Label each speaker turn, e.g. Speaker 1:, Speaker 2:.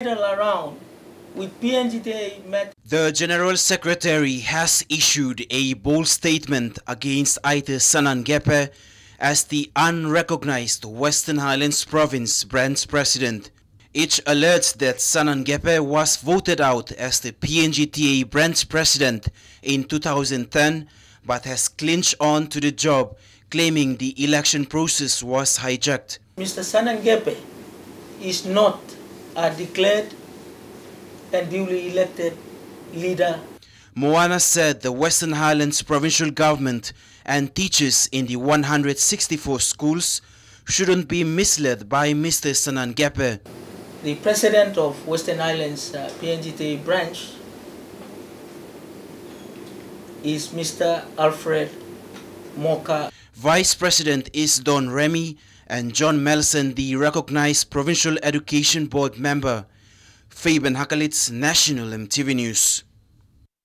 Speaker 1: around with PNGTA met.
Speaker 2: The General Secretary has issued a bold statement against Aita Sanangekepe as the unrecognized Western Highlands Province branch president. It alerts that Sanangekepe was voted out as the PNGTA branch president in 2010 but has clinched on to the job, claiming the election process was hijacked.
Speaker 1: Mr. Sanangekepe is not a declared and duly elected leader.
Speaker 2: Mowana said the Western Highlands provincial government and teachers in the 164 schools shouldn't be misled by Mr. Sanangekepe.
Speaker 1: The president of Western Highlands uh, branch is Mr. Alfred Moka.
Speaker 2: Vice President is Don Remy and John Melson, the recognized Provincial Education Board member. Fabian Hakalitz, National EMTV News.